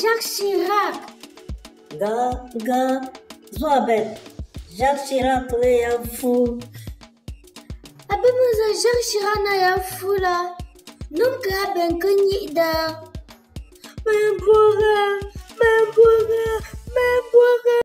Jacques Chirac. Ga, ga, zuwa. Jacques Chirac ne ya fu. Jacques Chirac na ya fula. Nun ka ben kan da.